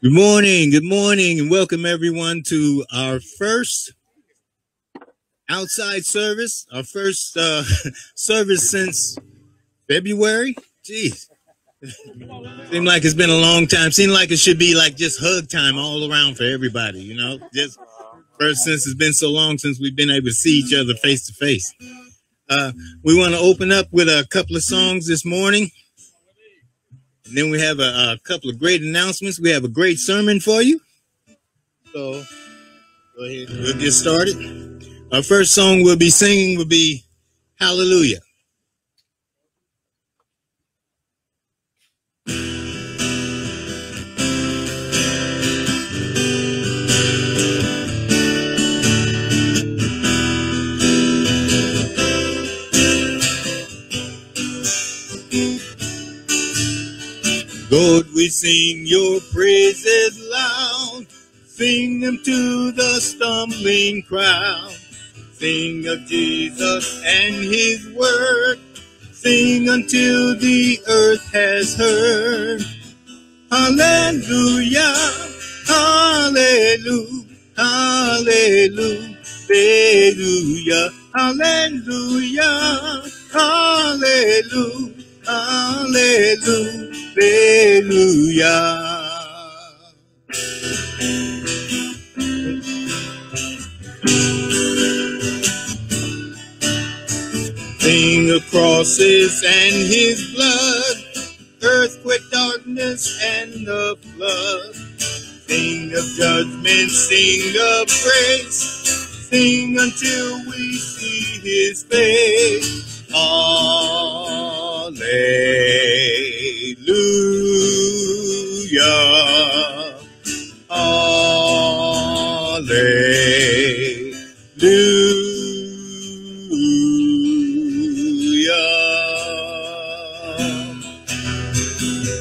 Good morning, good morning, and welcome everyone to our first outside service, our first uh, service since February. Jeez, seemed like it's been a long time. Seemed like it should be like just hug time all around for everybody, you know. Just first since it's been so long since we've been able to see each other face to face. Uh, we want to open up with a couple of songs this morning. And then we have a, a couple of great announcements. We have a great sermon for you. So go ahead. We'll get started. Our first song we'll be singing will be Hallelujah. Lord, we sing your praises loud. Sing them to the stumbling crowd. Sing of Jesus and his word. Sing until the earth has heard. Hallelujah, hallelujah, hallelujah, hallelujah, hallelujah, hallelujah, hallelujah. Sing of crosses and his blood, earthquake, darkness, and the flood. Sing of judgment, sing of grace, sing until we see his face. Ah. Hallelujah. Hallelujah.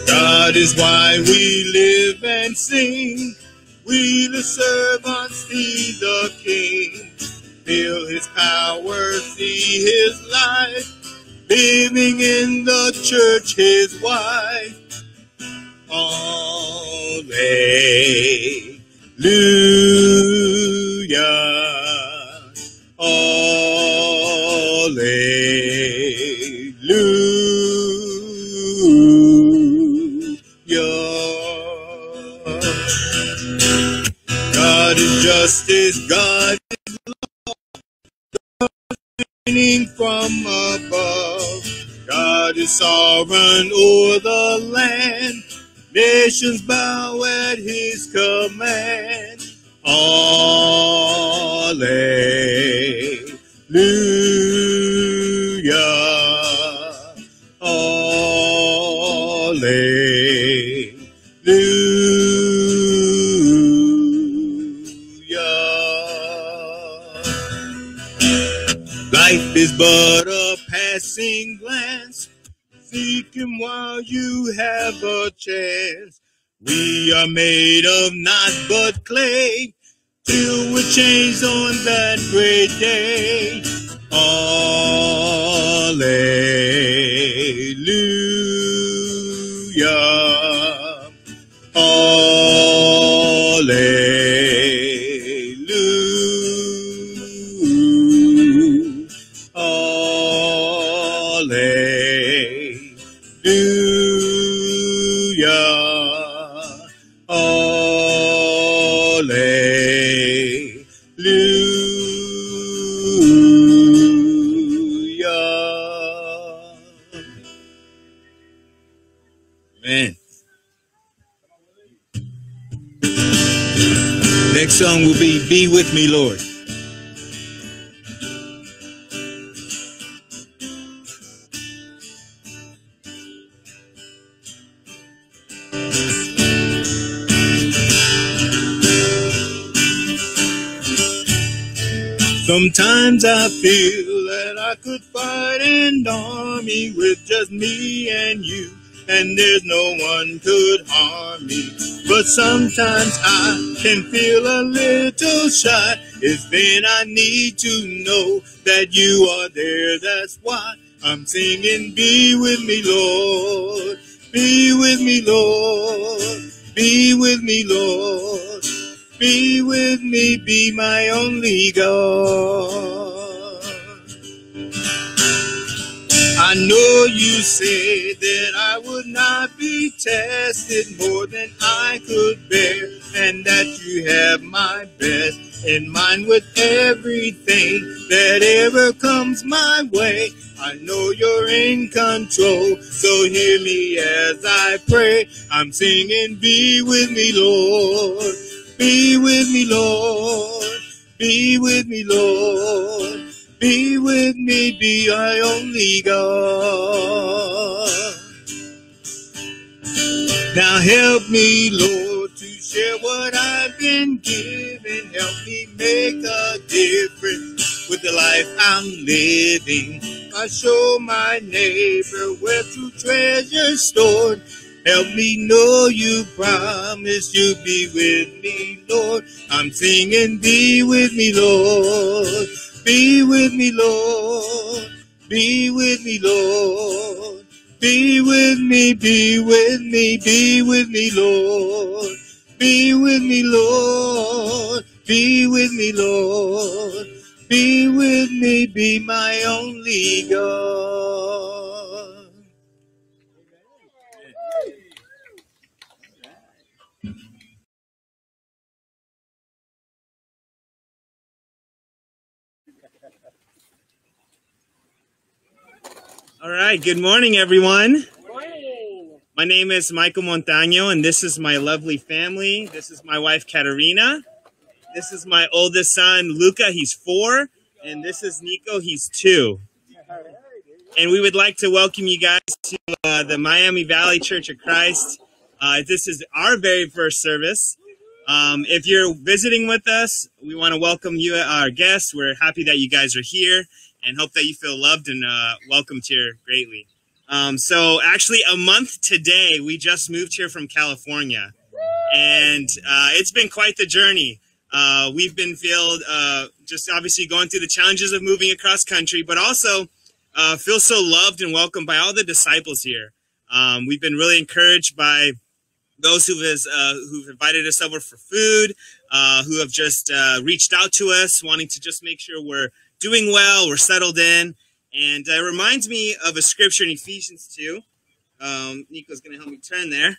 God is why we live and sing. We the servants see the King. Feel his power, see his life. Living in the church, his wife. Hallelujah. Hallelujah. God is justice, God reigning from above. God is sovereign o'er the land. Nations bow at his command. Hallelujah. Is but a passing glance. Seek him while you have a chance. We are made of naught but clay, till we're changed on that great day. Hallelujah. Be With Me, Lord. Sometimes I feel that I could fight an army with just me and you, and there's no one could harm me. But sometimes I can feel a little shy. It's then I need to know that you are there. That's why I'm singing, Be with me, Lord. Be with me, Lord. Be with me, Lord. Be with me, be my only God. I know you say that I would not be tested more than I could bear, and that you have my best in mind with everything that ever comes my way. I know you're in control, so hear me as I pray. I'm singing, Be with me, Lord. Be with me, Lord. Be with me, Lord. Be with me, be I only God. Now help me, Lord, to share what I've been given. Help me make a difference with the life I'm living. I show my neighbor where true treasure stored. Help me know you promised you'd be with me, Lord. I'm singing, be with me, Lord. Be with me, Lord. Be with me, Lord. Be with me, be with me, be with me, Lord. Be with me, Lord. Be with me, Lord. Be with me, be my only God. All right, good morning, everyone. Morning. My name is Michael Montaño, and this is my lovely family. This is my wife, Katerina. This is my oldest son, Luca. He's four. And this is Nico. He's two. And we would like to welcome you guys to uh, the Miami Valley Church of Christ. Uh, this is our very first service. Um, if you're visiting with us, we want to welcome you, our guests. We're happy that you guys are here and hope that you feel loved and uh, welcomed here greatly. Um, so, actually, a month today, we just moved here from California, and uh, it's been quite the journey. Uh, we've been filled, uh, just obviously going through the challenges of moving across country, but also uh, feel so loved and welcomed by all the disciples here. Um, we've been really encouraged by those who has uh, who've invited us over for food, uh, who have just reached out to us, wanting to just make sure we're doing well, we're settled in, and it reminds me of a scripture in Ephesians two. Um, Nico's going to help me turn there.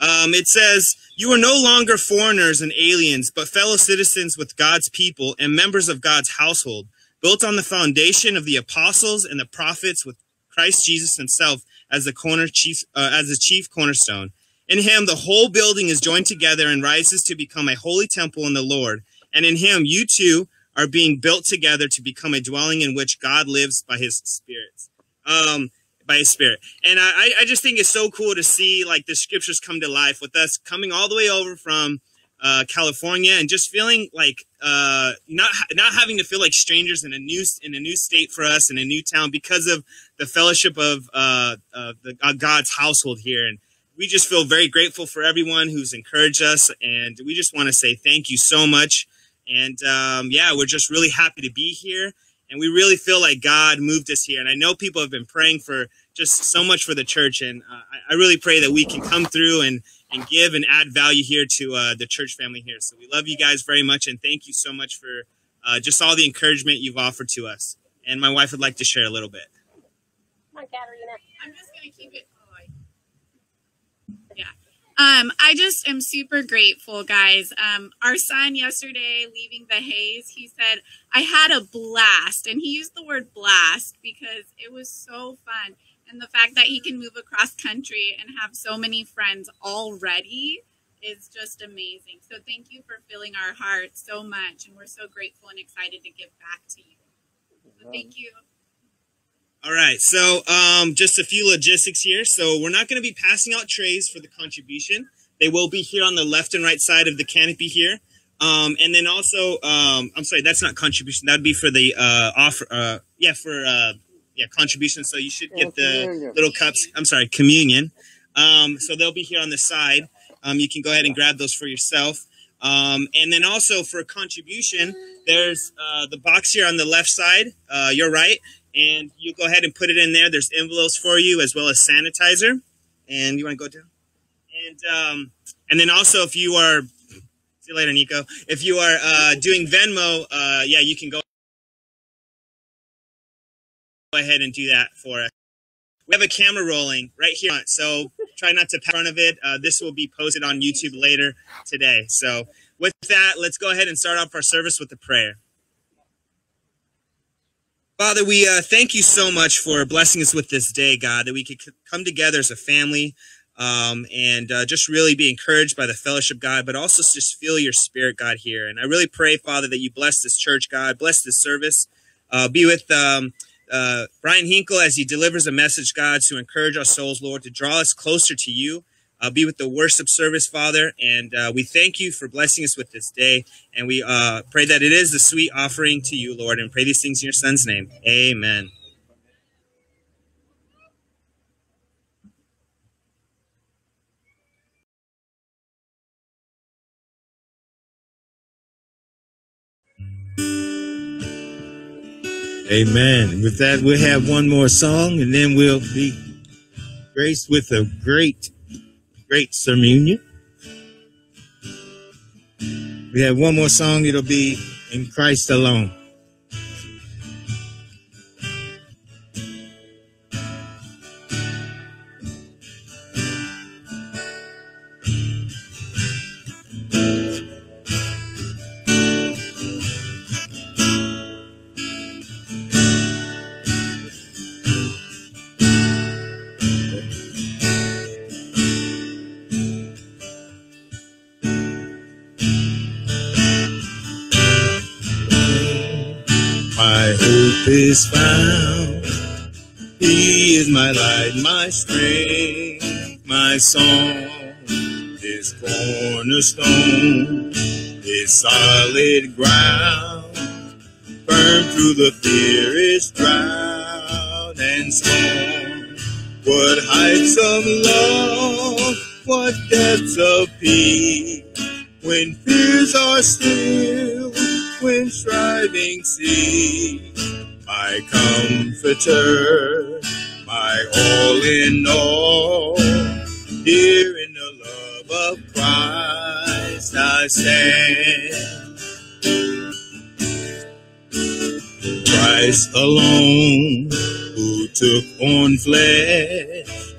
Um, it says, You are no longer foreigners and aliens, but fellow citizens with God's people and members of God's household, built on the foundation of the apostles and the prophets, with Christ Jesus himself as the corner chief, uh, as the chief cornerstone. In him, the whole building is joined together and rises to become a holy temple in the Lord. And in him, you too are being built together to become a dwelling in which God lives by his spirit. Um, by his spirit. And I, I just think it's so cool to see like the scriptures come to life with us coming all the way over from uh, California and just feeling like uh, not not having to feel like strangers in a new in a new state for us in a new town because of the fellowship of uh, the uh, God's household here. And we just feel very grateful for everyone who's encouraged us, and we just want to say thank you so much. And um, yeah, we're just really happy to be here and we really feel like God moved us here. And I know people have been praying for just so much for the church, and uh, I really pray that we can come through and and give and add value here to uh, the church family here. So we love you guys very much, and thank you so much for uh, just all the encouragement you've offered to us. And my wife would like to share a little bit. Come on, Katerina. I'm just gonna keep it. Um, I just am super grateful, guys. Um, our son yesterday leaving the Hayes, he said, I had a blast. And he used the word blast because it was so fun. And the fact that he can move across country and have so many friends already is just amazing. So thank you for filling our hearts so much. And we're so grateful and excited to give back to you. So thank you. All right, so um, just a few logistics here. So we're not going to be passing out trays for the contribution. They will be here on the left and right side of the canopy here. Um, and then also, um, I'm sorry, that's not contribution. That would be for the uh, offer. Uh, yeah, for uh, yeah contribution. So you should get the little cups. I'm sorry, communion. Um, so they'll be here on the side. Um, you can go ahead and grab those for yourself. Um, and then also for contribution, there's uh, the box here on the left side, uh, your right, and you go ahead and put it in there. There's envelopes for you as well as sanitizer. And you want to go down? And um, And then also, if you are, see you later, Nico. If you are uh, doing Venmo, uh, yeah, you can go ahead and do that for us. We have a camera rolling right here, so try not to pass in front of it. Uh, this will be posted on YouTube later today. So, with that, let's go ahead and start off our service with a prayer. Father, we uh, thank you so much for blessing us with this day, God, that we could c- come together as a family um, and uh, just really be encouraged by the fellowship, God, but also just feel your spirit, God, here. And I really pray, Father, that you bless this church, God, bless this service. Uh, be with um, uh, Brian Hinkle as he delivers a message, God, to encourage our souls, Lord, to draw us closer to you. Uh, be with the worship service, Father. And uh, we thank you for blessing us with this day. And we uh, pray that it is the sweet offering to you, Lord, and pray these things in your son's name. Amen. Amen. With that, we'll have one more song and then we'll be graced with a great, great sermon. We have one more song. It'll be In Christ Alone. Is found. He is my light, my strength, my song. His cornerstone is solid ground, firm through the fiercest drought and storm. What heights of love, what depths of peace, when fears are still, when striving cease. My comforter, my all in all, here in the love of Christ I stand. Christ alone, who took on flesh,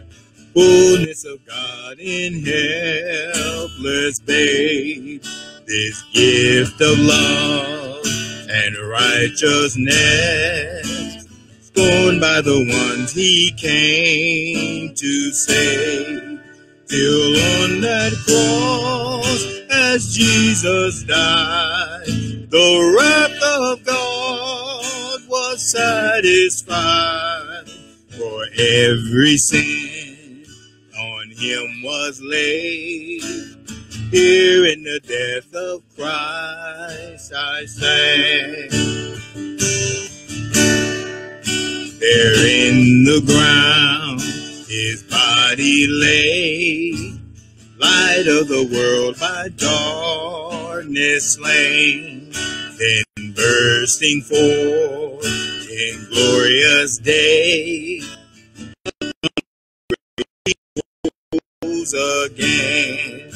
fullness of God in helpless babe, this gift of love and righteousness, scorned by the ones he came to save. Till on that cross, as Jesus died, the wrath of God was satisfied. For every sin on him was laid. Here in the death of Christ I stand. There in the ground his body lay, light of the world by darkness slain, then bursting forth in glorious day, rose again.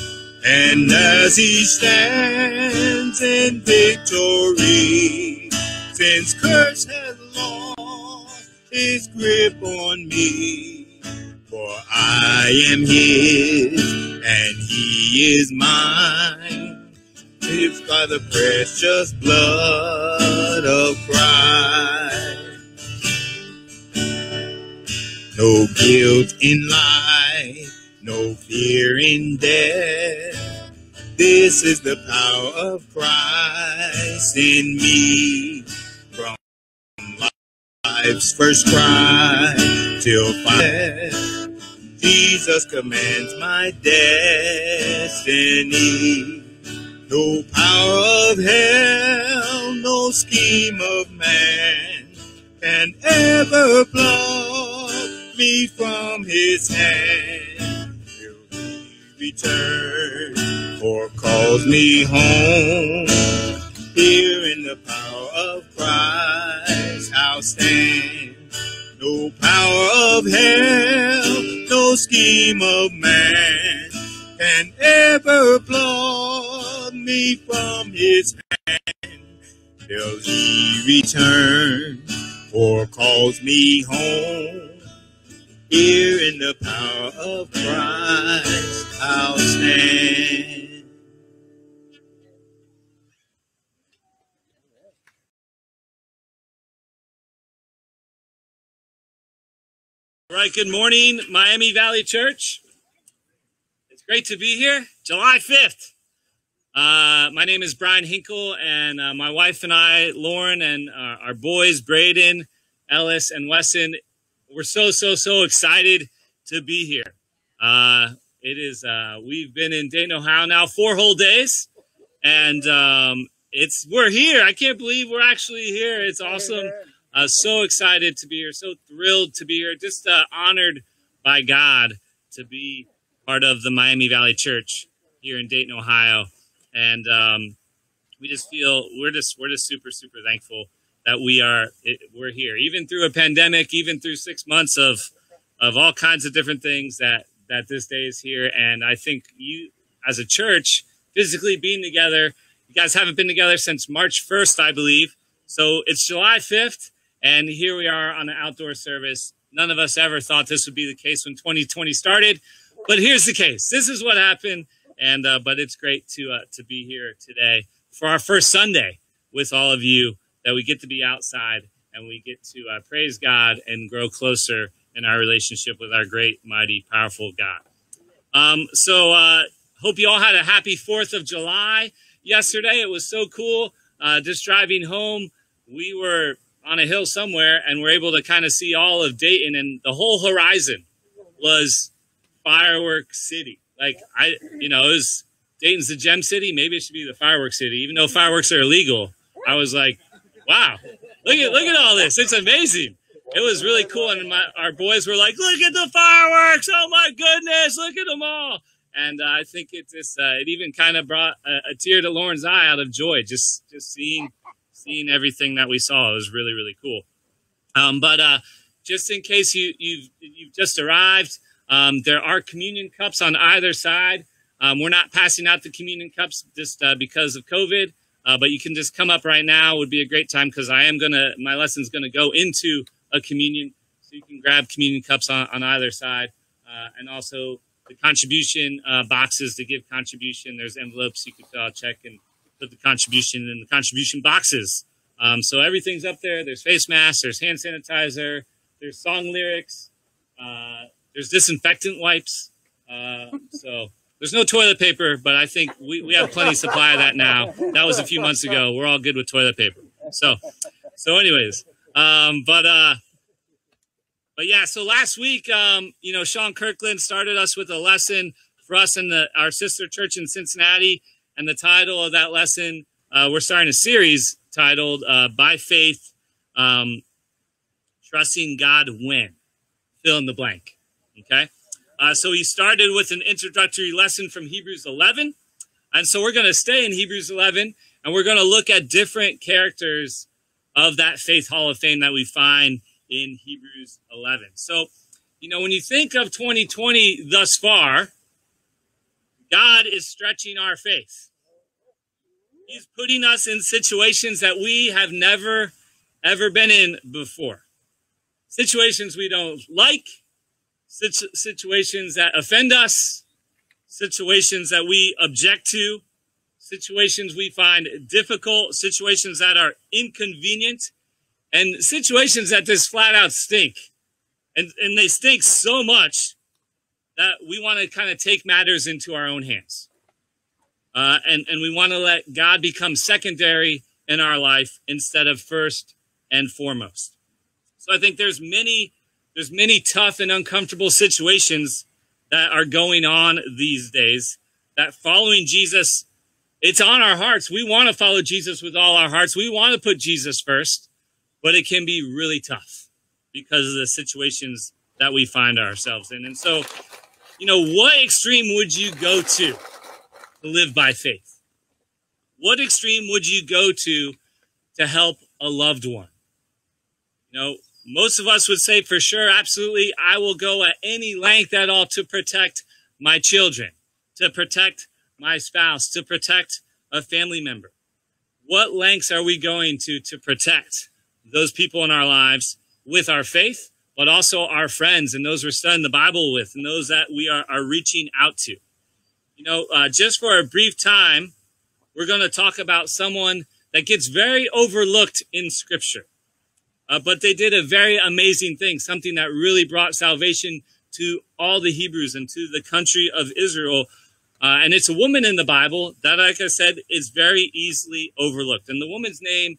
And as he stands in victory, since curse has lost his grip on me, for I am his and he is mine, if by the precious blood of Christ. No guilt in life, no fear in death. This is the power of Christ in me. From life's first cry till death, Jesus commands my destiny. No power of hell, no scheme of man can ever pluck me from his hand. He or calls me home. Here in the power of Christ I'll stand. No power of hell, no scheme of man can ever pluck me from his hand till he returns or calls me home. Here in the power of Christ, I'll stand. All right, good morning, Miami Valley Church. It's great to be here. July 5th. Uh, my name is Brian Hinkle, and uh, my wife and I, Lauren, and uh, our boys, Braden, Ellis, and Wesson, we're so, so, so excited to be here. Uh, it is, uh, we've been in Dayton, Ohio now four whole days, and um, it's, we're here. I can't believe we're actually here. It's awesome. Uh, so excited to be here. So thrilled to be here. Just uh, honored by God to be part of the Miami Valley Church here in Dayton, Ohio, and um, we just feel we're just we're just super super thankful that we are we're here, even through a pandemic, even through six months of of all kinds of different things that that this day is here. And I think you, as a church, physically being together, you guys haven't been together since March first, I believe. So it's July fifth. And here we are on an outdoor service. None of us ever thought this would be the case when 2020 started, but here's the case. This is what happened, and uh, but it's great to uh, to be here today for our first Sunday with all of you. That we get to be outside and we get to uh, praise God and grow closer in our relationship with our great, mighty, powerful God. Um, so uh, hope you all had a happy Fourth of July yesterday. It was so cool. Uh, just driving home, we were on a hill somewhere and we're able to kind of see all of Dayton and the whole horizon was firework city. Like I, you know, it was Dayton's the gem city. Maybe it should be the firework city, even though fireworks are illegal. I was like, wow, look at, look at all this. It's amazing. It was really cool. And my, our boys were like, look at the fireworks. Oh my goodness. Look at them all. And uh, I think it just, uh, it even kind of brought a, a tear to Lauren's eye out of joy, just, just seeing seeing everything that we saw. It was really, really cool. Um, but uh, just in case you, you've, you've just arrived, um, there are communion cups on either side. Um, we're not passing out the communion cups just uh, because of COVID, uh, but you can just come up right now. It would be a great time because I am gonna my lesson's gonna go into a communion, so you can grab communion cups on, on either side, uh, and also the contribution uh, boxes to give contribution. There's envelopes you can fill out, check, and put the contribution in the contribution boxes. Um, so everything's up there. There's face masks, there's hand sanitizer, there's song lyrics, uh, there's disinfectant wipes. Uh, so there's no toilet paper, but I think we, we have plenty supply of that now. That was a few months ago. We're all good with toilet paper. So, so anyways, um, but, uh, but yeah, so last week, um, you know, Sean Kirkland started us with a lesson for us in the, our sister church in Cincinnati. And the title of that lesson, uh, we're starting a series titled uh, By Faith, um, Trusting God When. Fill in the blank. Okay. Uh, so he started with an introductory lesson from Hebrews 11. And so we're going to stay in Hebrews 11 and we're going to look at different characters of that faith hall of fame that we find in Hebrews 11. So, you know, when you think of 2020 thus far, God is stretching our faith. He's putting us in situations that we have never, ever been in before. Situations we don't like, situ- situations that offend us, situations that we object to, situations we find difficult, situations that are inconvenient, and situations that just flat out stink. And, and they stink so much that we want to kind of take matters into our own hands. Uh, and, and we want to let God become secondary in our life instead of first and foremost. So I think there's many, there's many tough and uncomfortable situations that are going on these days that following Jesus, it's on our hearts. We want to follow Jesus with all our hearts. We want to put Jesus first, but it can be really tough because of the situations that we find ourselves in. And so, you know, what extreme would you go to to live by faith? What extreme would you go to to help a loved one? You know, most of us would say for sure, absolutely, I will go at any length at all to protect my children, to protect my spouse, to protect a family member? What lengths are we going to to protect those people in our lives with our faith, but also our friends and those we're studying the Bible with and those that we are, are reaching out to? You know, uh, just for a brief time, we're going to talk about someone that gets very overlooked in Scripture. Uh, but they did a very amazing thing, something that really brought salvation to all the Hebrews and to the country of Israel. Uh, and it's a woman in the Bible that, like I said, is very easily overlooked. And the woman's name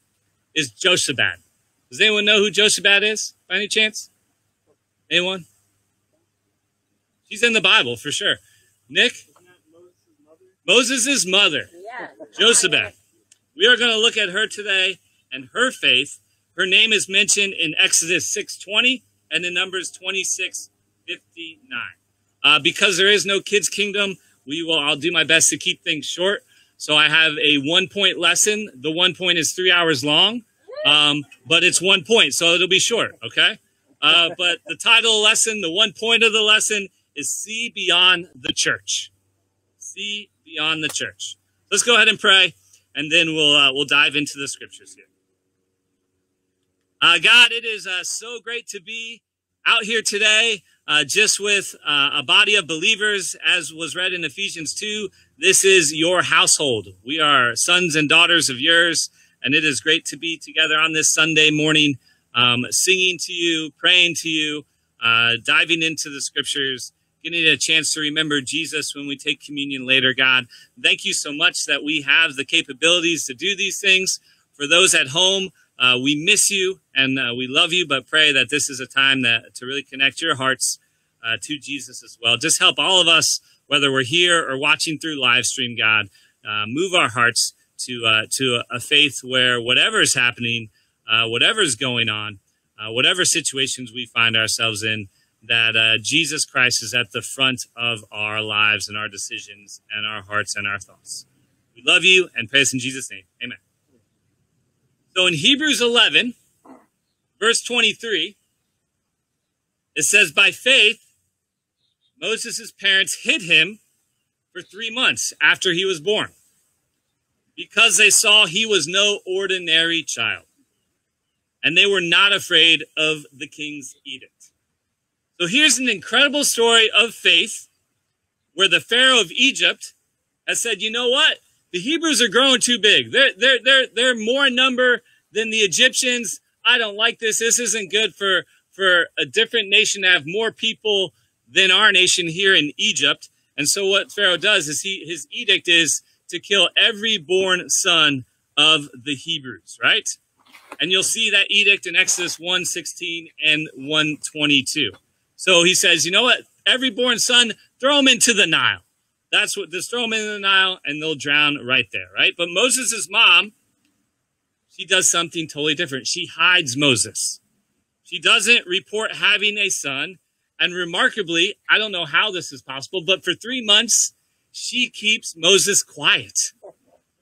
is Jochebed. Does anyone know who Jochebed is by any chance? Anyone? She's in the Bible for sure. Nick? Moses' mother, Yeah. Jochebed. We are going to look at her today and her faith. Her name is mentioned in Exodus 6:20 and in Numbers 26:59. Uh, because there is no kids kingdom, we will. I'll do my best to keep things short. So I have a one point lesson. The one point is three hours long, um, but it's one point, so it'll be short. Okay. Uh, but the title the lesson, the one point of the lesson, is see beyond the church. See beyond the church. Let's go ahead and pray, and then we'll uh, we'll dive into the scriptures here. Uh, God, it is uh, so great to be out here today, uh, just with uh, a body of believers, as was read in Ephesians 2. This is your household. We are sons and daughters of yours, and it is great to be together on this Sunday morning, um, singing to you, praying to you, uh, diving into the scriptures, getting a chance to remember Jesus when we take communion later, God. Thank you so much that we have the capabilities to do these things. For those at home, uh, we miss you and uh, we love you, but pray that this is a time that to really connect your hearts uh, to Jesus as well. Just help all of us, whether we're here or watching through live stream, God, uh, move our hearts to uh, to a faith where whatever is happening, uh, whatever is going on, whatever situations we find ourselves in, that Jesus Christ is at the front of our lives and our decisions and our hearts and our thoughts. We love you and praise in Jesus' name. Amen. So in Hebrews 11, verse 23, it says, By faith, Moses' parents hid him for three months after he was born because they saw he was no ordinary child. And they were not afraid of the king's edict. So here's an incredible story of faith where the Pharaoh of Egypt has said, you know what? The Hebrews are growing too big. They're, they're, they're, they're more number than the Egyptians. I don't like this. This isn't good for, for a different nation to have more people than our nation here in Egypt. And so what Pharaoh does is he, his edict is to kill every born son of the Hebrews, right? And you'll see that edict in Exodus 116 and 122. So he says, you know what? Every born son, throw them into the Nile. That's what, just throw them into the Nile and they'll drown right there, right? But Moses' mom, she does something totally different. She hides Moses. She doesn't report having a son. And remarkably, I don't know how this is possible, but for three months, she keeps Moses quiet.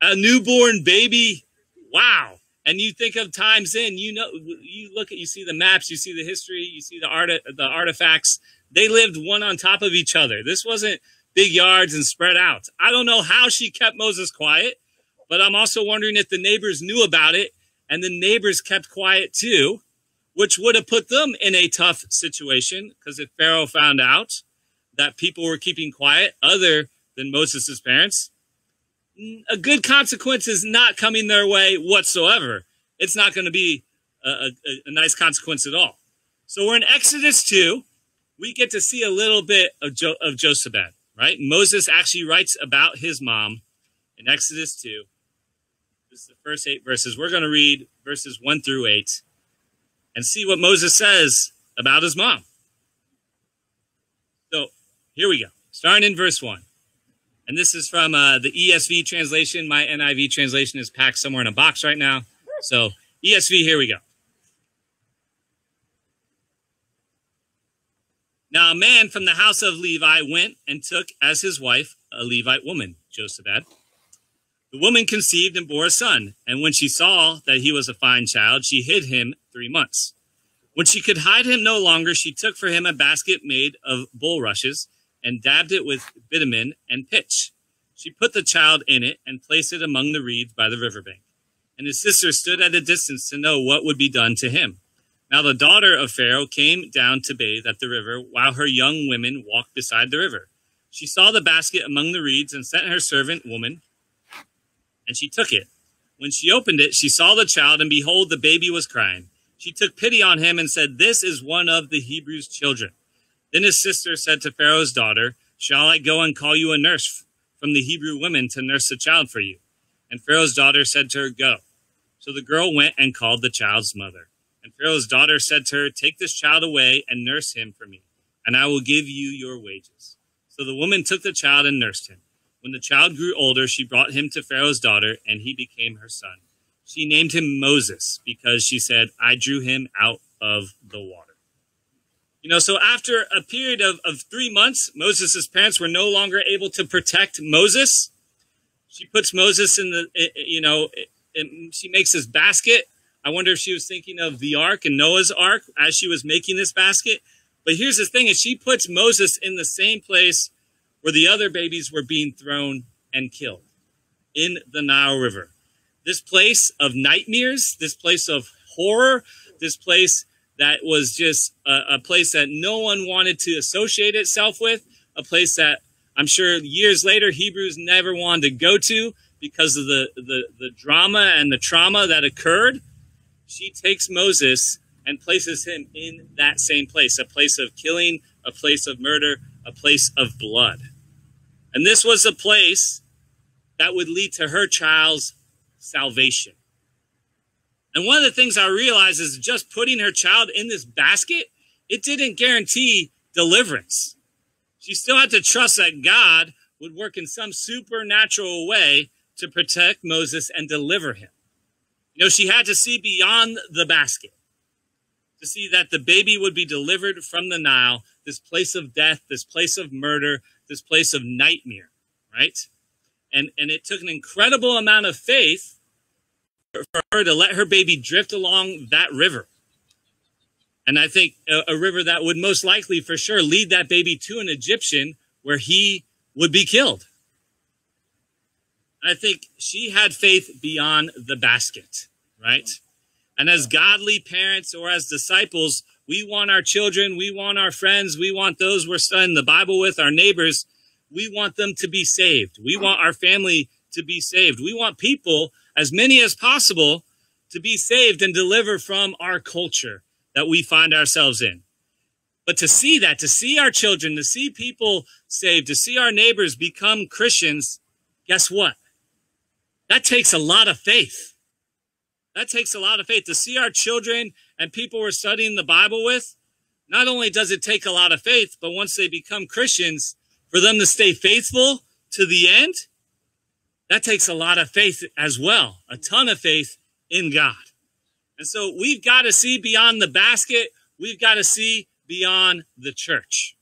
A newborn baby. Wow. And you think of times in, you know, you look at, you see the maps, you see the history, you see the art, the artifacts. They lived one on top of each other. This wasn't big yards and spread out. I don't know how she kept Moses quiet, but I'm also wondering if the neighbors knew about it and the neighbors kept quiet too, which would have put them in a tough situation because if Pharaoh found out that people were keeping quiet other than Moses' parents, a good consequence is not coming their way whatsoever. It's not going to be a, a, a, nice consequence at all. So we're in Exodus 2. We get to see a little bit of, jo- of Jochebed, right? Moses actually writes about his mom in Exodus 2. This is the first eight verses. We're going to read verses 1 through 8 and see what Moses says about his mom. So here we go. Starting in verse 1. And this is from uh, the ESV translation. My NIV translation is packed somewhere in a box right now. So, ESV, here we go. Now, a man from the house of Levi went and took as his wife a Levite woman, Jochebed. The woman conceived and bore a son, and when she saw that he was a fine child, she hid him three months. When she could hide him no longer, she took for him a basket made of bulrushes and dabbed it with bitumen and pitch. She put the child in it and placed it among the reeds by the river bank. And his sister stood at a distance to know what would be done to him. Now the daughter of Pharaoh came down to bathe at the river, while her young women walked beside the river. She saw the basket among the reeds and sent her servant woman, and she took it. When she opened it, she saw the child, and behold, the baby was crying. She took pity on him and said, This is one of the Hebrews' children. Then his sister said to Pharaoh's daughter, Shall I go and call you a nurse from the Hebrew women to nurse the child for you? And Pharaoh's daughter said to her, Go. So the girl went and called the child's mother. And Pharaoh's daughter said to her, Take this child away and nurse him for me, and I will give you your wages. So the woman took the child and nursed him. When the child grew older, she brought him to Pharaoh's daughter, and he became her son. She named him Moses because she said, I drew him out of the water. You know, so after a period of, of three months, Moses' parents were no longer able to protect Moses. She puts Moses in the, you know, she makes this basket. I wonder if she was thinking of the ark and Noah's ark as she was making this basket. But here's the thing is she puts Moses in the same place where the other babies were being thrown and killed in the Nile River. This place of nightmares, this place of horror, this place that was just a, a, place that no one wanted to associate itself with, a place that I'm sure years later Hebrews never wanted to go to because of the, the, the drama and the trauma that occurred. She takes Moses and places him in that same place, a place of killing, a place of murder, a place of blood. And this was a place that would lead to her child's salvation. And one of the things I realized is just putting her child in this basket, it didn't guarantee deliverance. She still had to trust that God would work in some supernatural way to protect Moses and deliver him. You know, she had to see beyond the basket to see that the baby would be delivered from the Nile, this place of death, this place of murder, this place of nightmare, right? And, and it took an incredible amount of faith for her to let her baby drift along that river. And I think a, a, river that would most likely for sure lead that baby to an Egyptian where he would be killed. I think she had faith beyond the basket, right? And as godly parents or as disciples, we want our children, we want our friends, we want those we're studying the Bible with, our neighbors, we want them to be saved. We want our family to be saved. We want people as many as possible to be saved and deliver from our culture that we find ourselves in. But to see that, to see our children, to see people saved, to see our neighbors become Christians, guess what? That takes a lot of faith. That takes a lot of faith to see our children and people we're studying the Bible with. Not only does it take a lot of faith, but once they become Christians, for them to stay faithful to the end, that takes a lot of faith as well, a ton of faith in God. And so we've got to see beyond the basket. We've got to see beyond the church.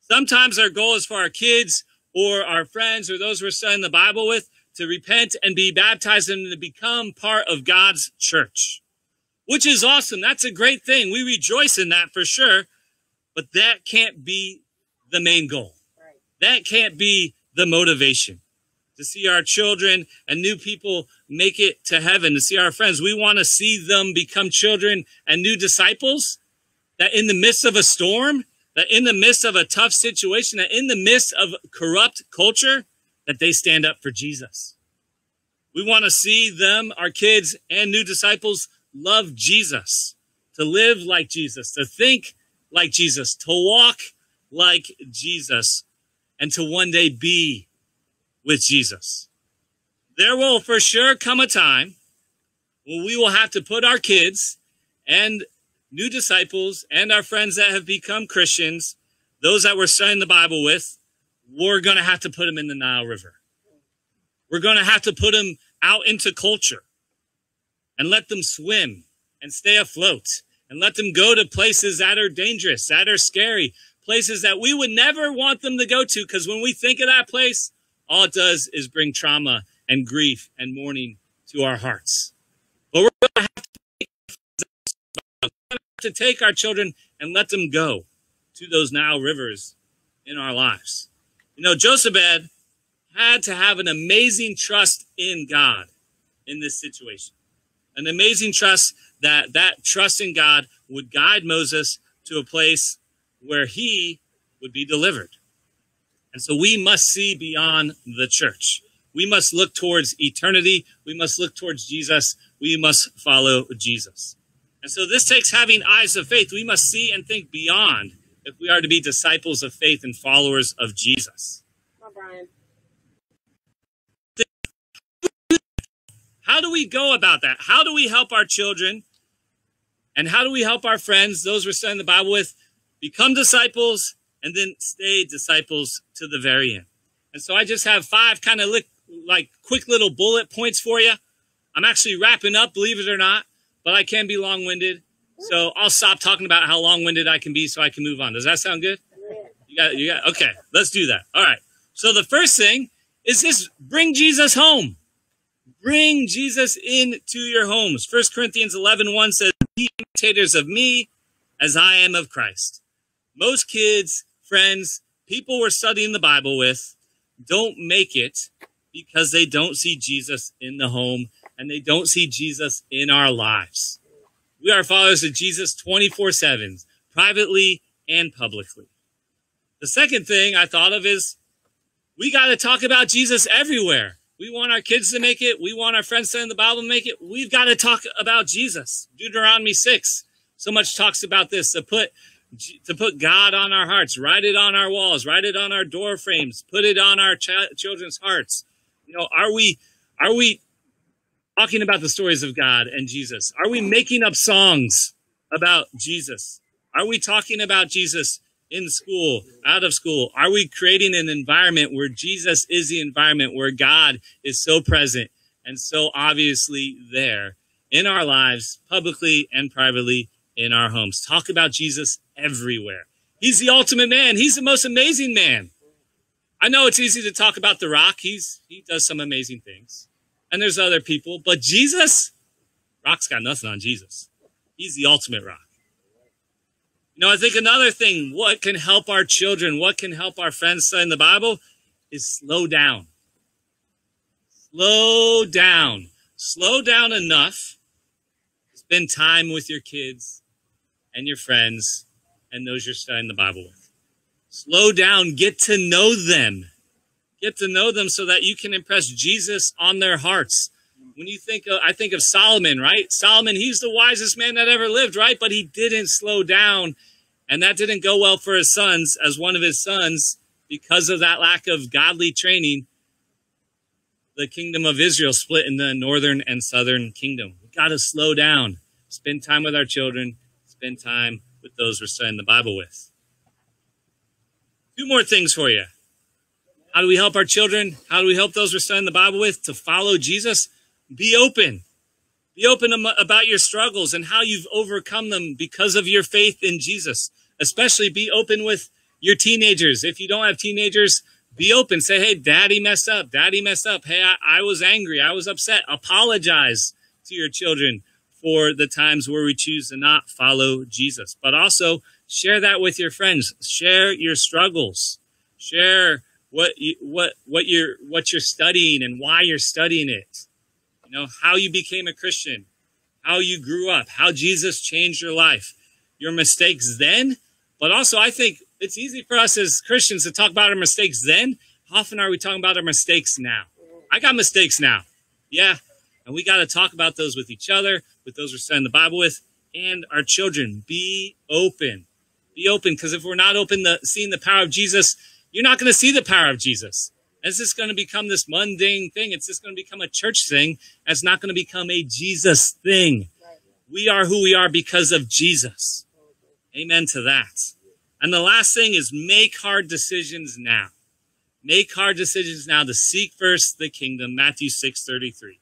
Sometimes our goal is for our kids or our friends or those we're studying the Bible with to repent and be baptized and to become part of God's church, which is awesome. That's a great thing. We rejoice in that for sure, but that can't be the main goal. That can't be the motivation to see our children and new people make it to heaven, to see our friends. We want to see them become children and new disciples that in the midst of a storm, that in the midst of a tough situation, that in the midst of corrupt culture, that they stand up for Jesus. We want to see them, our kids and new disciples, love Jesus, to live like Jesus, to think like Jesus, to walk like Jesus, and to one day be with Jesus. There will for sure come a time when we will have to put our kids and new disciples and our friends that have become Christians, those that we're studying the Bible with, we're going to have to put them in the Nile River. We're going to have to put them out into culture and let them swim and stay afloat and let them go to places that are dangerous, that are scary, places that we would never want them to go to. Because when we think of that place, all it does is bring trauma and grief and mourning to our hearts. But we're going to have to take our children and let them go to those Nile rivers in our lives. You know, Jochebed had to have an amazing trust in God in this situation. An amazing trust that that trust in God would guide Moses to a place where he would be delivered. And so we must see beyond the church. We must look towards eternity. We must look towards Jesus. We must follow Jesus. And so this takes having eyes of faith. We must see and think beyond if we are to be disciples of faith and followers of Jesus. On, Brian. How do we go about that? How do we help our children? And how do we help our friends, those we're studying the Bible with, become disciples and then stay disciples to the very end? And so I just have five kind of li- like quick little bullet points for you. I'm actually wrapping up, believe it or not, but I can be long winded. So I'll stop talking about how long winded I can be so I can move on. Does that sound good? You got, you got, okay, let's do that. All right. So the first thing is this bring Jesus home. Bring Jesus into your homes. First Corinthians 11 1 says, Be imitators of me as I am of Christ. Most kids, friends, people we're studying the Bible with don't make it because they don't see Jesus in the home and they don't see Jesus in our lives. We are followers of Jesus 24 7, privately and publicly. The second thing I thought of is we got to talk about Jesus everywhere. We want our kids to make it. We want our friends studying the Bible to make it. We've got to talk about Jesus. Deuteronomy 6 so much talks about this to put to put God on our hearts, write it on our walls, write it on our door frames, put it on our ch- children's hearts. You know, are we are we talking about the stories of God and Jesus? Are we making up songs about Jesus? Are we talking about Jesus in school, out of school? Are we creating an environment where Jesus is the environment where God is so present and so obviously there in our lives, publicly and privately in our homes? Talk about Jesus everywhere. He's the ultimate man. He's the most amazing man. I know it's easy to talk about The Rock. He's he does some amazing things. And there's other people, but Jesus, Rock's got nothing on Jesus. He's the ultimate rock. Know, I think another thing, what can help our children, what can help our friends study the Bible is slow down. Slow down. Slow down enough. Spend time with your kids and your friends and those you're studying the Bible with. Slow down. Get to know them. Get to know them so that you can impress Jesus on their hearts. When you think of, I think of Solomon, right? Solomon, he's the wisest man that ever lived, right? But he didn't slow down. And that didn't go well for his sons as one of his sons because of that lack of godly training. The kingdom of Israel split in the northern and southern kingdom. We got to slow down, spend time with our children, spend time with those we're studying the Bible with. Two more things for you. How do we help our children? How do we help those we're studying the Bible with to follow Jesus? Be open. Be open about your struggles and how you've overcome them because of your faith in Jesus. Especially be open with your teenagers. If you don't have teenagers, be open. Say, hey, daddy messed up. Daddy messed up. Hey, I, I was angry. I was upset. Apologize to your children for the times where we choose to not follow Jesus. But also share that with your friends. Share your struggles. Share what you, what what you're what you're studying and why you're studying it. You know, how you became a Christian, how you grew up, how Jesus changed your life, your mistakes then, but also I think it's easy for us as Christians to talk about our mistakes then. How often are we talking about our mistakes now? I got mistakes now. Yeah. And we got to talk about those with each other, with those we're studying the Bible with, and our children. Be open. Be open, because if we're not open to seeing the power of Jesus, you're not going to see the power of Jesus. It's just going to become this mundane thing. It's just going to become a church thing. It's not going to become a Jesus thing. We are who we are because of Jesus. Amen to that. And the last thing is make hard decisions now. Make hard decisions now to seek first the kingdom. Matthew 6 33.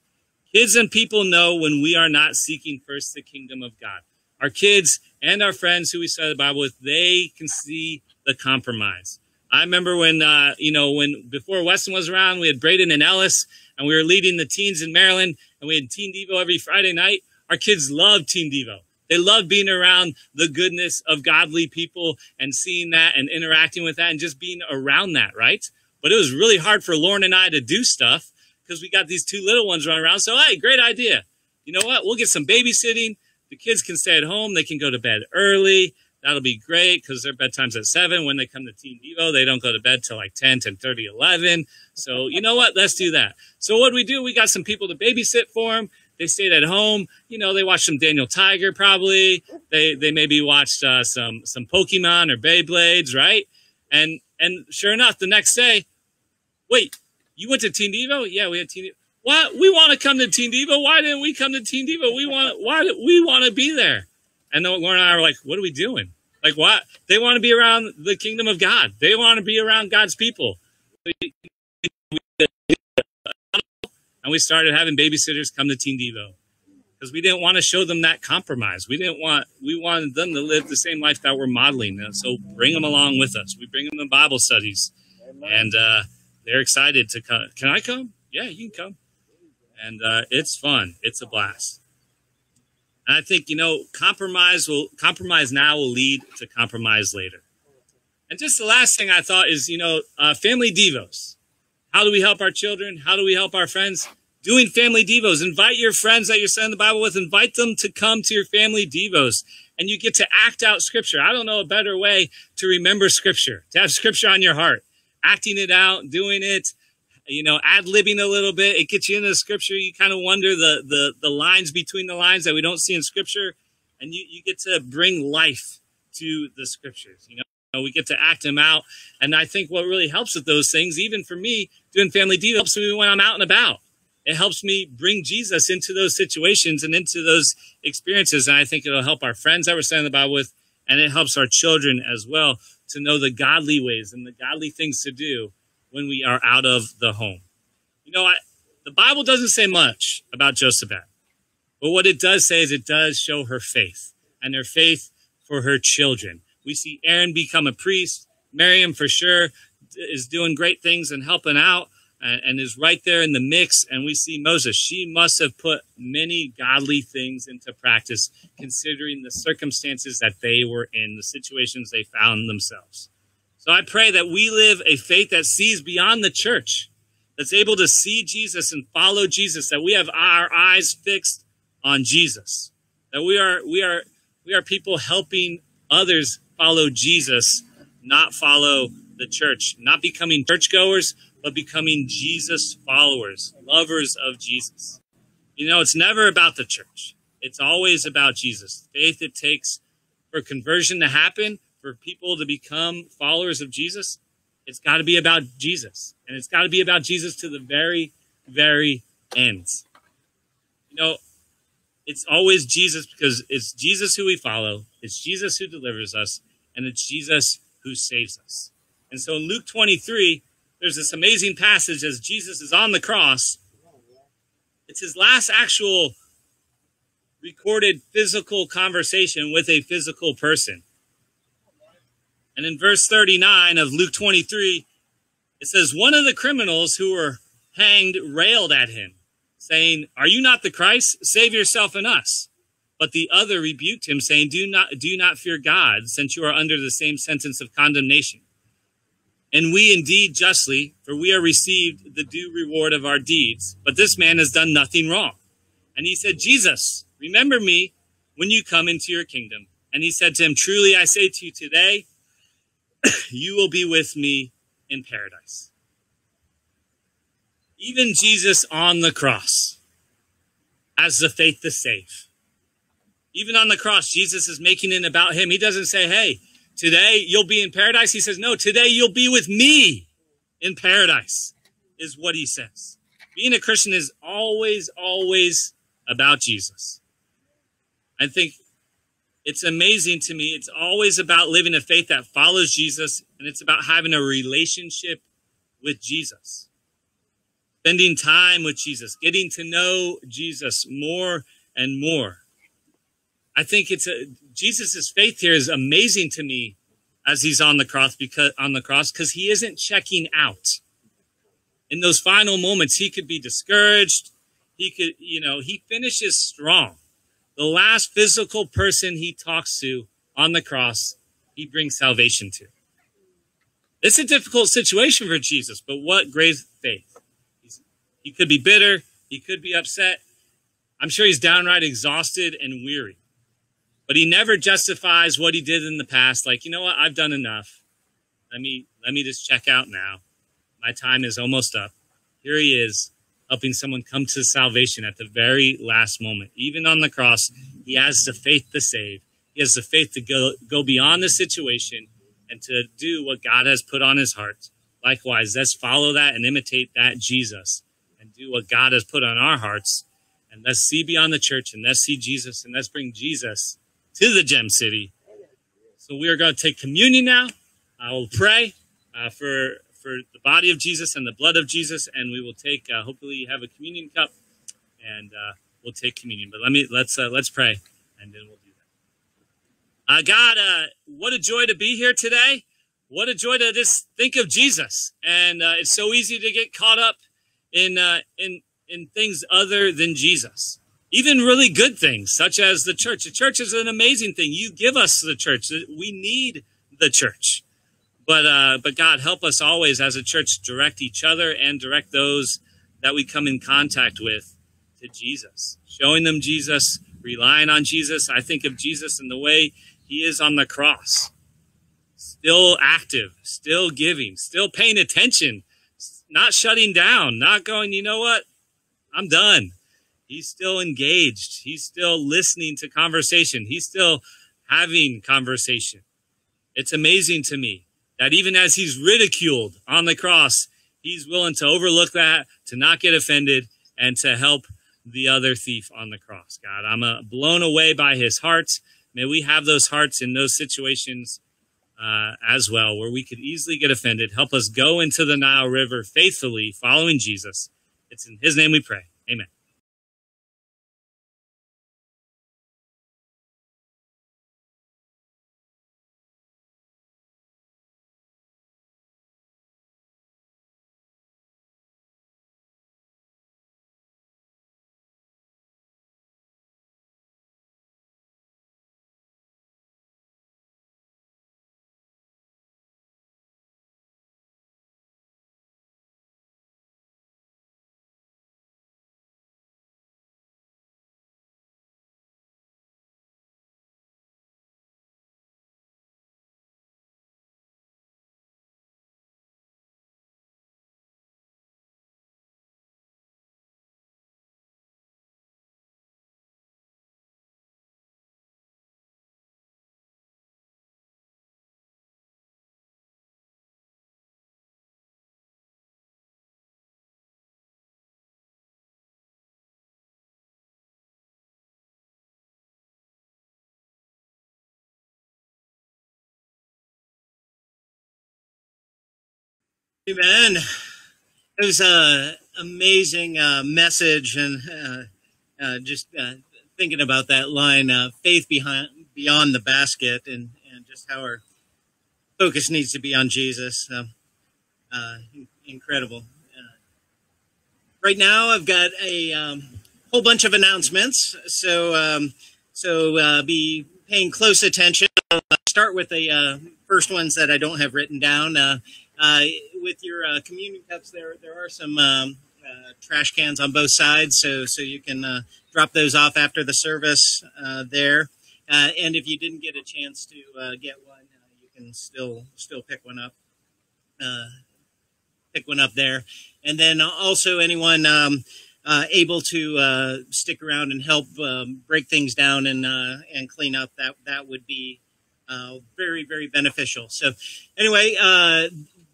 Kids and people know when we are not seeking first the kingdom of God. Our kids and our friends who we study the Bible with, they can see the compromise. I remember when, uh, you know, when before Weston was around, we had Braden and Ellis, and we were leading the teens in Maryland, and we had Teen Devo every Friday night. Our kids loved Teen Devo. They love being around the goodness of godly people and seeing that and interacting with that and just being around that, right? But it was really hard for Lauren and I to do stuff because we got these two little ones running around. So, hey, great idea. You know what? We'll get some babysitting. The kids can stay at home. They can go to bed early. That'll be great because their bedtime's at seven. When they come to Teen Devo, they don't go to bed till like 10, 10 30, 11. So, you know what? Let's do that. So, what do we do, we got some people to babysit for them. They stayed at home. You know, they watched some Daniel Tiger probably. They they maybe watched uh, some some Pokemon or Beyblades, right? And and sure enough, the next day, wait, you went to Teen Devo? Yeah, we had Teen. Why we want to come to Teen Devo? Why didn't we come to Teen Devo? We want why we want to be there? And then Lauren and I were like, what are we doing? Like what? They want to be around the kingdom of God. They want to be around God's people. And we started having babysitters come to Teen Devo because we didn't want to show them that compromise. We didn't want, we wanted them to live the same life that we're modeling. So bring them along with us. We bring them to Bible studies and uh, they're excited to come. Can I come? Yeah, you can come. And uh, it's fun. It's a blast. And I think, you know, compromise will, compromise now will lead to compromise later. And just the last thing I thought is, you know, uh, family devos. How do we help our children? How do we help our friends? Doing family devos. Invite your friends that you're studying the Bible with. Invite them to come to your family devos. And you get to act out scripture. I don't know a better way to remember scripture, to have scripture on your heart. Acting it out, doing it, you know, ad libbing a little bit. It gets you into the scripture. You kind of wonder the, the, the lines between the lines that we don't see in scripture. And you, you get to bring life to the scriptures, you know know, we get to act them out. And I think what really helps with those things, even for me, doing family deal helps me when I'm out and about. It helps me bring Jesus into those situations and into those experiences. And I think it'll help our friends that we're studying the Bible with, and it helps our children as well to know the godly ways and the godly things to do when we are out of the home. You know, I, the Bible doesn't say much about Jochebed, but what it does say is it does show her faith and her faith for her children. We see Aaron become a priest. Miriam, for sure, is doing great things and helping out and, is right there in the mix. And we see Moses. She must have put many godly things into practice, considering the circumstances that they were in, the situations they found themselves. So I pray that we live a faith that sees beyond the church, that's able to see Jesus and follow Jesus, that we have our eyes fixed on Jesus, that we are, we are, we are people helping others follow Jesus, not follow the church, not becoming churchgoers, but becoming Jesus followers, lovers of Jesus. You know, it's never about the church. It's always about Jesus. Faith it takes for conversion to happen, for people to become followers of Jesus, it's got to be about Jesus. And it's got to be about Jesus to the very, very end. You know, it's always Jesus because it's Jesus who we follow, it's Jesus who delivers us, and it's Jesus who saves us. And so in Luke 23, there's this amazing passage as Jesus is on the cross. It's his last actual recorded physical conversation with a physical person. And in verse 39 of Luke 23, it says, One of the criminals who were hanged railed at him, saying, Are you not the Christ? Save yourself and us. But the other rebuked him, saying, Do not, do not fear God, since you are under the same sentence of condemnation. And we indeed justly, for we are received the due reward of our deeds. But this man has done nothing wrong. And he said, Jesus, remember me when you come into your kingdom. And he said to him, Truly I say to you today, you will be with me in paradise. Even Jesus on the cross as the faith to save. Even on the cross, Jesus is making it about him. He doesn't say, hey, today you'll be in paradise. He says, no, today you'll be with me in paradise, is what he says. Being a Christian is always, always about Jesus. I think it's amazing to me. It's always about living a faith that follows Jesus, and it's about having a relationship with Jesus. Spending time with Jesus, getting to know Jesus more and more. I think it's a Jesus's faith here is amazing to me as he's on the cross because on the cross because he isn't checking out. In those final moments, he could be discouraged. He could, you know, he finishes strong. the last physical person he talks to on the cross, he brings salvation to. It's a difficult situation for Jesus, but what great faith. He's, he could be bitter, he could be upset. I'm sure he's downright exhausted and weary. But he never justifies what he did in the past, like, you know what, I've done enough. Let me let me just check out now. My time is almost up. Here he is, helping someone come to salvation at the very last moment. Even on the cross, he has the faith to save. He has the faith to go, go beyond the situation and to do what God has put on his heart. Likewise, let's follow that and imitate that Jesus and do what God has put on our hearts. And let's see beyond the church and let's see Jesus and let's bring Jesus to the Gem City. So we are going to take communion now. I will pray uh, for for the body of Jesus and the blood of Jesus, and we will take. Uh, hopefully, you have a communion cup, and uh, we'll take communion. But let me let's uh, let's pray, and then we'll do that. Uh, God, uh, what a joy to be here today! What a joy to just think of Jesus, and it's so easy to get caught up in in in things other than Jesus. Even really good things, such as the church. The church is an amazing thing. You give us the church. We need the church. But uh, but God, help us always as a church direct each other and direct those that we come in contact with to Jesus, showing them Jesus, relying on Jesus. I think of Jesus in the way he is on the cross, still active, still giving, still paying attention, not shutting down, not going, you know what, I'm done. He's still engaged. He's still listening to conversation. He's still having conversation. It's amazing to me that even as he's ridiculed on the cross, he's willing to overlook that, to not get offended, and to help the other thief on the cross. God, I'm uh, blown away by his heart. May we have those hearts in those situations uh, as well, where we could easily get offended. Help us go into the Nile River faithfully, following Jesus. It's in his name we pray. Amen. Amen. It was an amazing uh, message, and uh, uh, just uh, thinking about that line, uh, "Faith behind beyond the basket," and and just how our focus needs to be on Jesus. Uh, incredible. right now, I've got a um, whole bunch of announcements, so um, so be paying close attention. I'll start with the first ones that I don't have written down. Uh, with your uh, communion cups, there there are some um, uh, trash cans on both sides, so so you can uh, drop those off after the service uh, there. Uh, and if you didn't get a chance to get one, you can still still pick one up. pick one up there, and then also anyone. Um, uh, able to uh, stick around and help um, break things down and uh, and clean up, that that would be very very beneficial. So anyway,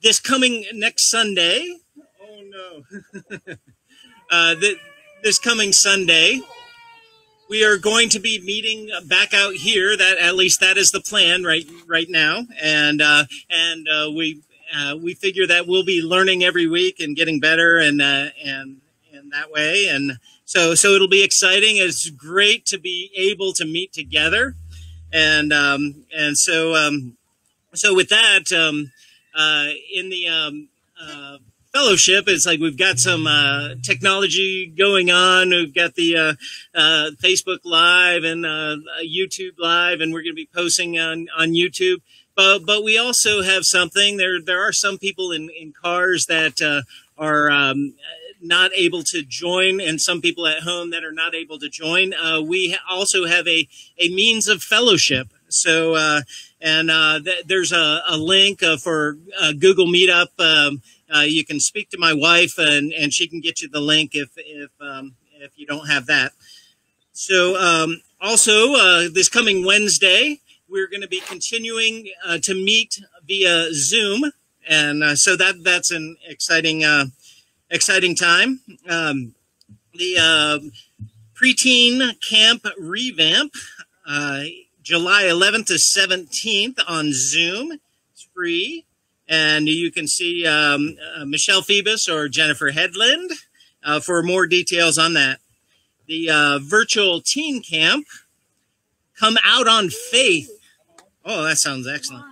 this coming next Sunday. Oh no. uh, the, this coming Sunday, we are going to be meeting back out here. That at least that is the plan right right now, and uh, and uh, we uh, we figure that we'll be learning every week and getting better, and uh, and in that way, and so so it'll be exciting. It's great to be able to meet together, and um, and so um, so with that. Um, uh, in the um, uh, fellowship. It's like we've got some uh, technology going on. We've got the uh, uh, Facebook Live and uh, YouTube Live, and we're going to be posting on on YouTube. But but we also have something. There there are some people in in cars that are. Um, not able to join, and some people at home that are not able to join. Uh, we also have a, a means of fellowship. So, uh, and uh, th- there's a, a link uh, for uh, Google Meetup. Um, you can speak to my wife, and, and she can get you the link if if um, if you don't have that. So, um, also this coming Wednesday, we're going to be continuing to meet via Zoom, and so that that's an exciting exciting time. Um, the uh, preteen camp revamp, uh, July 11th to 17th on Zoom. It's free. And you can see um, uh, Michelle Phoebus or Jennifer Headland uh, for more details on that. The uh, virtual teen camp, Come Out on Faith. Oh, that sounds excellent.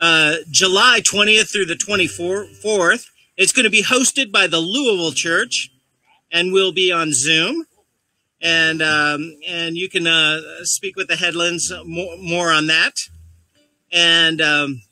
Uh, July 20th through the 24th. It's going to be hosted by the Louisville Church and will be on Zoom. And um, and you can uh, speak with the headlands more, more on that. And um,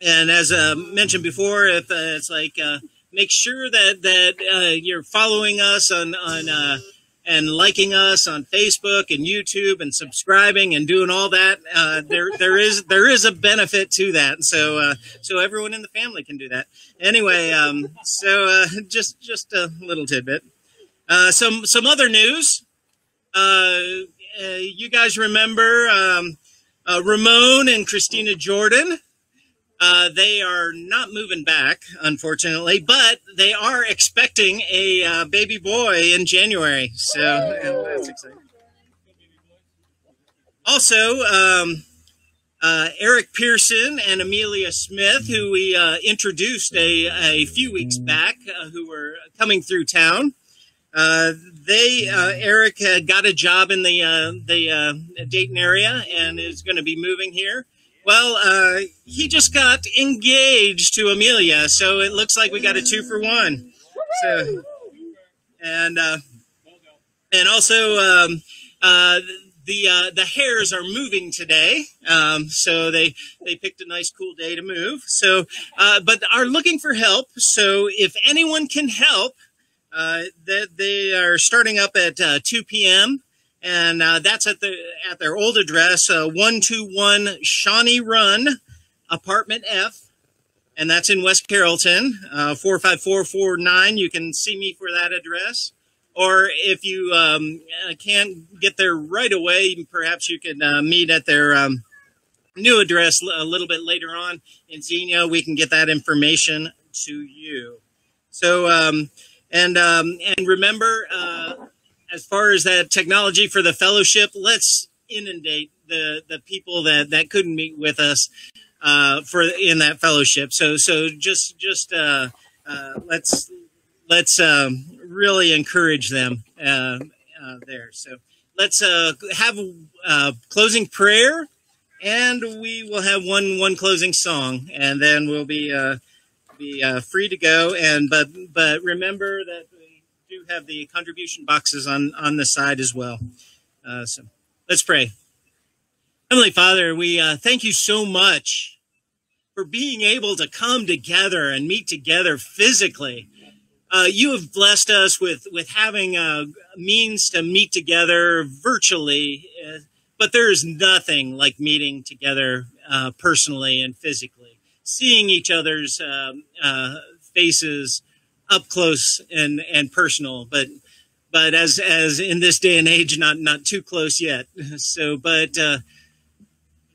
and as uh, mentioned before, if uh, it's like uh, make sure that that uh, you're following us on on uh, and liking us on Facebook and YouTube and subscribing and doing all that. Uh, there there is there is a benefit to that. So uh, so everyone in the family can do that. Anyway, um, so uh, just just a little tidbit. Uh, some some other news. Uh, uh, you guys remember um, uh, Ramon and Christina Jordan? They are not moving back, unfortunately, but they are expecting a baby boy in January. So that's exciting. Also, um, uh, Eric Pearson and Amelia Smith, who we uh, introduced a, a few weeks back, uh, who were coming through town. Uh, they uh, Eric got a job in the uh, the uh, Dayton area and is going to be moving here. Well, uh, he just got engaged to Amelia, so it looks like we got a two for one. So, and and also um, the the hares are moving today, um, so they they picked a nice cool day to move. So, but are looking for help. So, if anyone can help, uh, that they are starting up at uh, 2 p.m. and uh, that's at the at their old address, uh, 121 Shawnee Run, Apartment F, and that's in West Carrollton, uh, 45449. You can see me for that address. Or if you um, uh, can't get there right away, perhaps you could uh, meet at their um, new address a little bit later on in Xenia. We can get that information to you. So, um, and um, and remember, uh, as far as that technology for the fellowship, let's inundate the the people that that couldn't meet with us uh, for in that fellowship. So so just just uh, uh, let's let's um, really encourage them uh, uh, there. So let's have a closing prayer, and we will have one one closing song, and then we'll be be uh, free to go. And but but remember that we do have the contribution boxes on on the side as well. Uh, so let's pray. Heavenly Father, we uh, thank you so much for being able to come together and meet together physically. Uh, you have blessed us with with having a means to meet together virtually, uh, but there is nothing like meeting together uh, personally and physically, seeing each other's um, uh, faces up close and and personal. But but as as in this day and age, not not too close yet. So, but uh,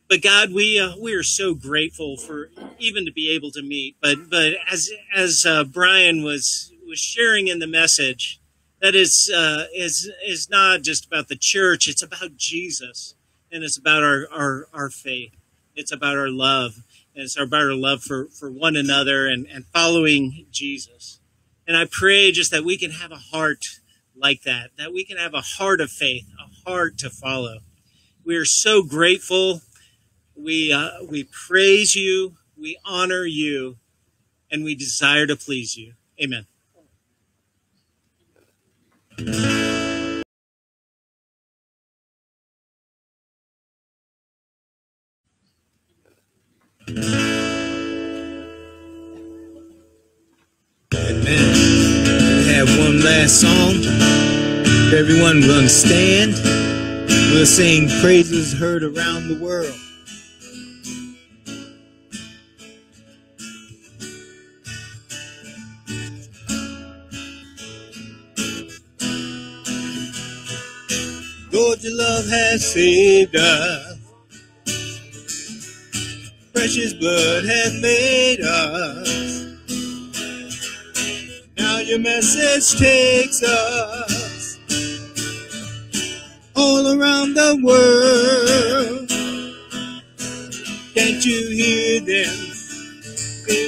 but God, we uh, we are so grateful for even to be able to meet. But but as as uh, Brian was was sharing in the message, that is uh, is is not just about the church. It's about Jesus, and it's about our our, our faith. It's about our love. It's our love for for one another and and following Jesus. And I pray just that we can have a heart like that. That we can have a heart of faith, a heart to follow. We are so grateful we uh, we praise you, we honor you, and we desire to please you. Amen. Have one last song. Everyone will stand. We'll sing praises heard around the world. Lord, your love has saved us. Precious blood has made us. Your message takes us all around the world. Can't you hear them?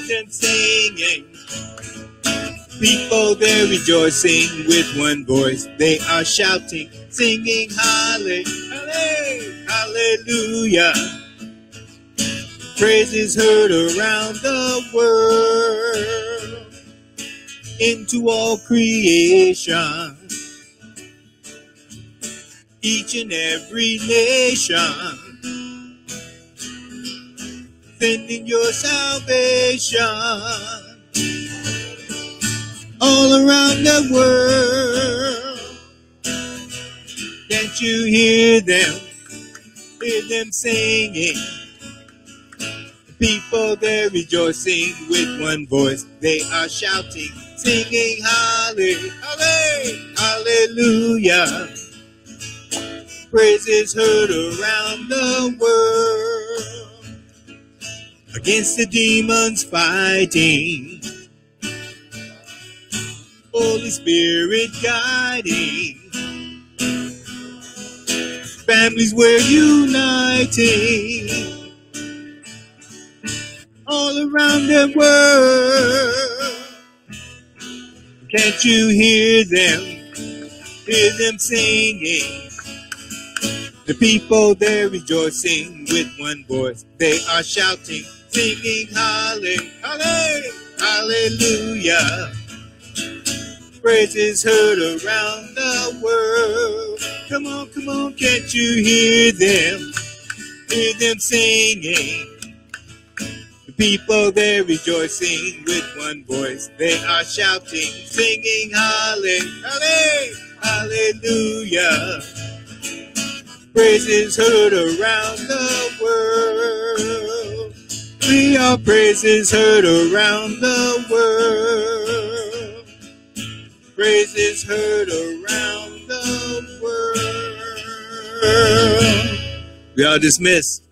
Them singing. People, they're rejoicing with one voice. They are shouting, singing, Halle, Halle, Hallelujah. Praise is heard around the world, into all creation, each and every nation, sending your salvation all around the world. Can't you hear them? Hear them singing. People they're rejoicing with one voice. They are shouting, singing, Halle, Halle, Hallelujah. Praise is heard around the world. Against the demons fighting. Holy Spirit guiding. Families we're uniting. All around the world. Can't you hear them? Hear them singing. The people they're rejoicing with one voice. They are shouting, singing, Halle, Halle, Hallelujah praise is heard around the world. Come on, come on, can't you hear them? Hear them singing. The people they're rejoicing with one voice. They are shouting, singing, Halle, Halle, Hallelujah. Praise is heard around the world. We are praises heard around the world praises heard around the world. We are dismissed.